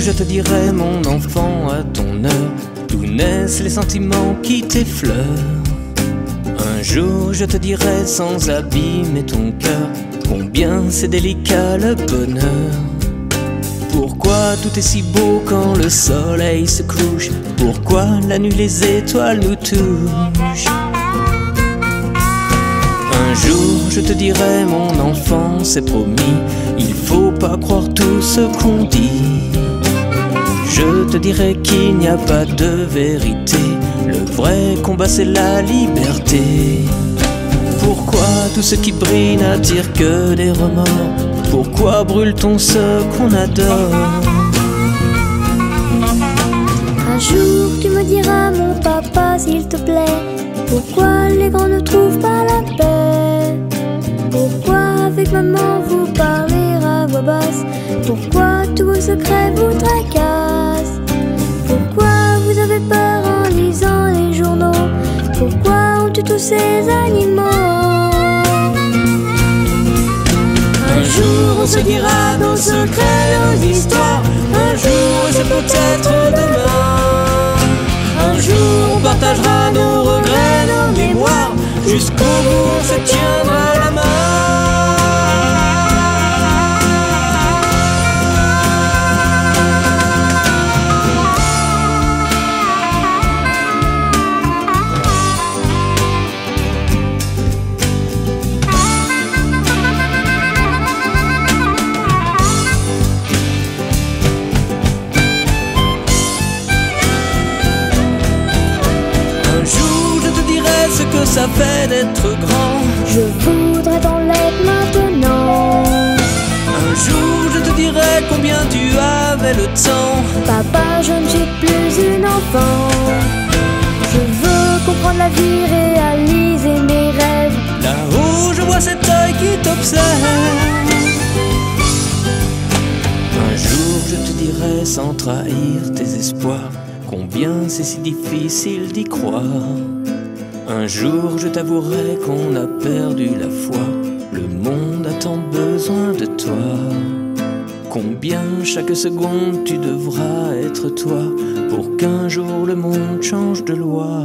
je te dirai, mon enfant, à ton heure, d'où naissent les sentiments qui t'effleurent. Un jour, je te dirai, sans abîmer ton cœur, combien c'est délicat le bonheur. Pourquoi tout est si beau quand le soleil se couche? Pourquoi la nuit les étoiles nous touchent? Un jour je te dirai mon enfant c'est promis Il faut pas croire tout ce qu'on dit Je te dirai qu'il n'y a pas de vérité. Le vrai combat c'est la liberté. Pourquoi tout ce qui brille n'attire que des remords? Pourquoi brûle-t-on ce qu'on adore? Un jour tu me diras mon papa s'il te plaît Pourquoi les grands ne trouvent pas la paix? Pourquoi avec maman vous parlez à voix basse? Pourquoi tous vos secrets vous tracassent Tous ces animaux on se dira nos secrets, nos histoires. Un jour, c'est peut-être demain. Un jour, on partagera nos regrets, nos mémoires. Jusqu'au bout, on se tiendra ça fait d'être grand. Je voudrais t'en l'être maintenant. Un jour je te dirai combien tu avais le temps. Papa, je ne suis plus une enfant. Je veux comprendre la vie, réaliser mes rêves. Là-haut, je vois cet œil qui t'observe. Un jour, je te dirai sans trahir tes espoirs combien c'est si difficile d'y croire. Un jour je t'avouerai qu'on a perdu la foi, le monde a tant besoin de toi. Combien chaque seconde tu devras être toi pour qu'un jour le monde change de loi.